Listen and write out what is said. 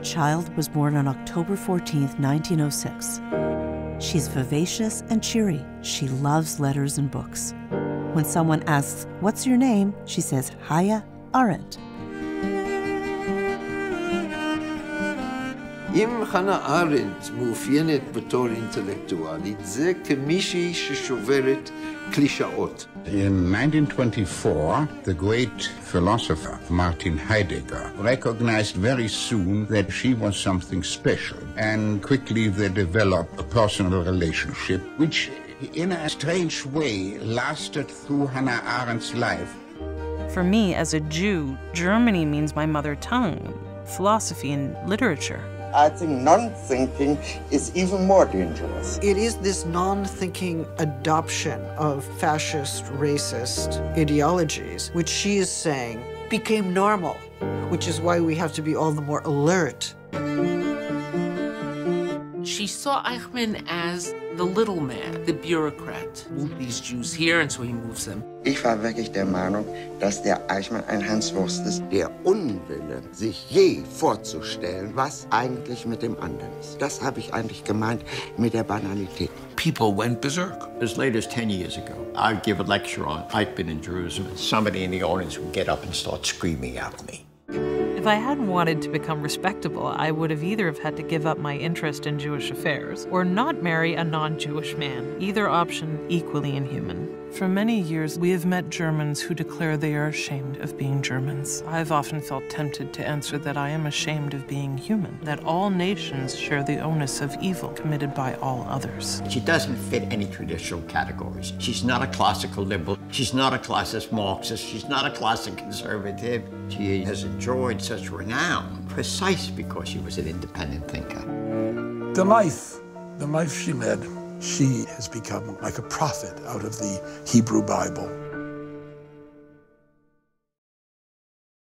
child was born on October 14, 1906. She's vivacious and cheery. She loves letters and books. When someone asks, What's your name? she says, Haya Arendt. אם חנה ארנדט מאופיינת בתור אינטלקטואלית, זה כמישהי ששוברת קלישאות. In 1924, the great philosopher Martin Heidegger recognized very soon that she was something special, and quickly they developed a personal relationship, which in a strange way lasted through Hannah Arendt's life. For me, as a Jew, Germany means my mother tongue, philosophy and literature. I think non-thinking is even more dangerous. It is this non-thinking adoption of fascist, racist ideologies, which she is saying became normal, which is why we have to be all the more alert. She saw Eichmann as the little man, the bureaucrat. Move these Jews here, and so he moves them. Ich war wirklich der Meinung, dass der Eichmann ein Hanswurst ist. Der Unwille, sich je vorzustellen, was eigentlich mit dem anderen ist. Das habe ich eigentlich gemeint mit der Banalität. People went berserk. As late as 10 years ago, I'd give a lecture on Eichmann in Jerusalem. Somebody in the audience would get up and start screaming at me. If I hadn't wanted to become respectable, I would have either have had to give up my interest in Jewish affairs or not marry a non-Jewish man, either option equally inhuman. For many years, we have met Germans who declare they are ashamed of being Germans. I've often felt tempted to answer that I am ashamed of being human, that all nations share the onus of evil committed by all others. She doesn't fit any traditional categories. She's not a classical liberal. She's not a classic Marxist. She's not a classic conservative. She has enjoyed such renown precisely because she was an independent thinker. The life, the life she led she has become like a prophet out of the Hebrew Bible.